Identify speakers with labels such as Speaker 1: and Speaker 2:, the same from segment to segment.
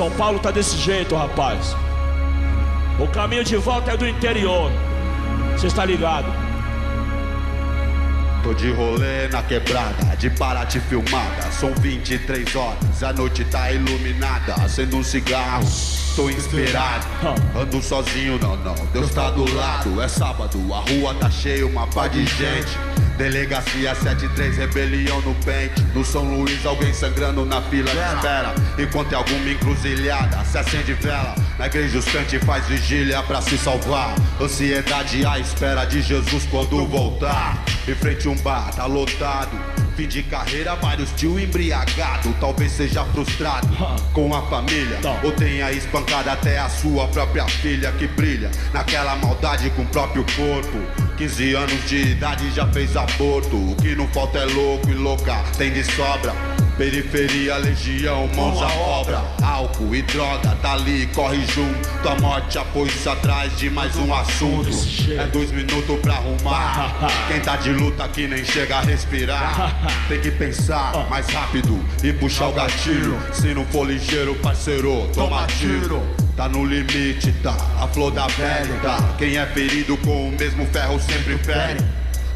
Speaker 1: São Paulo tá desse jeito, rapaz. O caminho de volta é do interior. Você está ligado?
Speaker 2: Tô de rolê na quebrada, de Paraty filmada. São 23 horas, a noite tá iluminada. Acendo um cigarro, tô inspirado. Ando sozinho, não, não. Deus tá do lado. É sábado, a rua tá cheia, uma pá de gente. Delegacia 73, rebelião no pente. No São Luís, alguém sangrando na fila de espera. Enquanto é alguma encruzilhada, se acende vela. Na igreja os cante faz vigília pra se salvar. Ansiedade à espera de Jesus quando voltar. Em frente um bar, tá lotado. Fim de carreira, vários tio embriagado. Talvez seja frustrado com a família. Ou tenha espancado até a sua própria filha que brilha naquela maldade com o próprio corpo. 15 anos de idade já fez aborto. O que não falta é louco e louca, tem de sobra. Periferia, legião, mãos à obra. E droga, tá ali, corre junto. A morte apoia-se atrás de mais um assunto. É dois minutos pra arrumar. Quem tá de luta aqui nem chega a respirar. Tem que pensar mais rápido e puxar o gatilho. Se não for ligeiro, parceiro, toma tiro. Tá no limite, tá? A flor da pele, tá? Quem é ferido com o mesmo ferro sempre fere.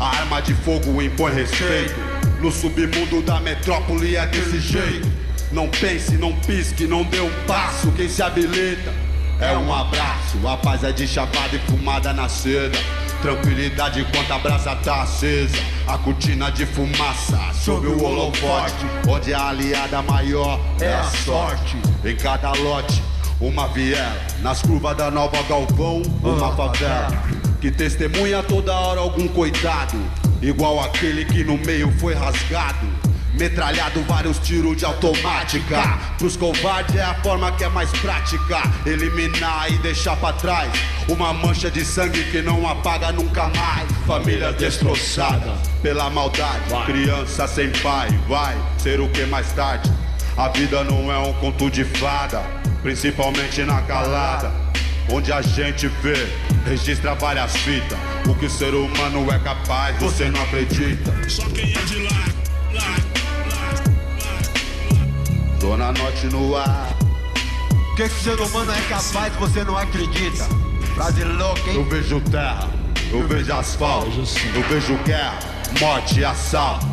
Speaker 2: A arma de fogo impõe respeito. No submundo da metrópole é desse jeito. Não pense, não pisque, não dê um passo. Quem se habilita é um abraço. A paz é de chapada e fumada na seda. Tranquilidade enquanto a brasa tá acesa. A cortina de fumaça sob o holofote. Onde a aliada maior é a sorte. Em cada lote, uma viela. Nas curvas da nova Galvão, uma favela. Que testemunha toda hora algum coitado. Igual aquele que no meio foi rasgado. Metralhado vários tiros de automática. Pros covardes é a forma que é mais prática. Eliminar e deixar pra trás uma mancha de sangue que não apaga nunca mais. Família destroçada pela maldade. Criança sem pai vai ser o que mais tarde. A vida não é um conto de fada, principalmente na calada. Onde a gente vê, registra várias fitas. O que ser humano é capaz, você não acredita.
Speaker 3: Só quem é de lá, lá,
Speaker 2: Dona Norte no ar.
Speaker 4: O que, que ser humano é capaz, você não acredita? Frase louca,
Speaker 2: Eu
Speaker 4: hein?
Speaker 2: vejo terra, eu vejo asfalto, eu vejo guerra, morte e assalto.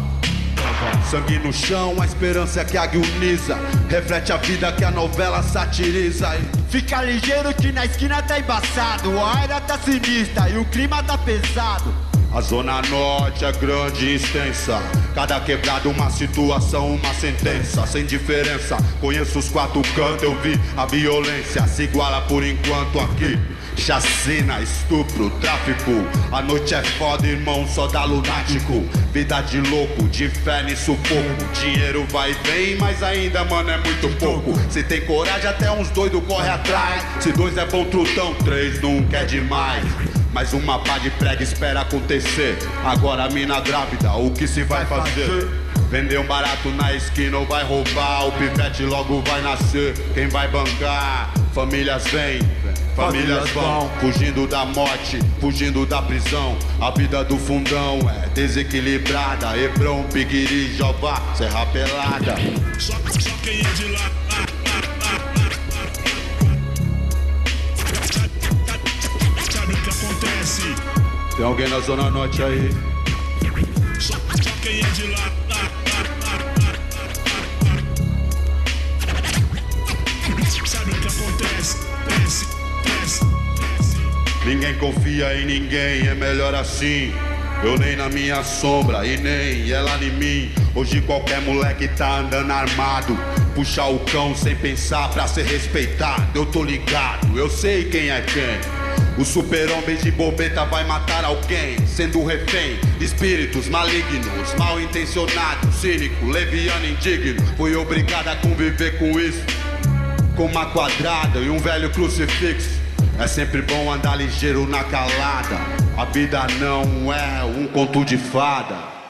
Speaker 2: Sangue no chão, a esperança que agoniza. Reflete a vida que a novela satiriza.
Speaker 4: Fica ligeiro que na esquina tá embaçado. A área tá sinistra e o clima tá pesado.
Speaker 2: A zona norte é grande e extensa. Cada quebrada uma situação, uma sentença. Sem diferença, conheço os quatro cantos. Eu vi a violência se iguala por enquanto aqui. Chacina, estupro, tráfico. A noite é foda, irmão, só dá lunático. Vida de louco, de fé e sufoco. Dinheiro vai e vem, mas ainda, mano, é muito pouco. Se tem coragem, até uns doidos corre atrás. Se dois é bom trutão, três nunca é demais. Mais uma pá de prega espera acontecer. Agora a mina grávida, o que se vai fazer? Vender um barato na esquina ou vai roubar? O pivete logo vai nascer. Quem vai bancar? Famílias vêm, famílias vão. Fugindo da morte, fugindo da prisão. A vida do fundão é desequilibrada. Hebron, Piguiri, Jová, Serra Pelada.
Speaker 3: só, só quem é de lá,
Speaker 2: Tem alguém na Zona Norte aí?
Speaker 3: Só, só quem é de lá.
Speaker 2: Ninguém confia em ninguém, é melhor assim. Eu nem na minha sombra e nem ela em mim. Hoje qualquer moleque tá andando armado. Puxar o cão sem pensar pra ser respeitado. Eu tô ligado, eu sei quem é quem. O super-homem de bobeta vai matar alguém, sendo refém espíritos malignos, mal intencionado, cínico, leviano, indigno. Fui obrigado a conviver com isso com uma quadrada e um velho crucifixo. É sempre bom andar ligeiro na calada. A vida não é um conto de fada.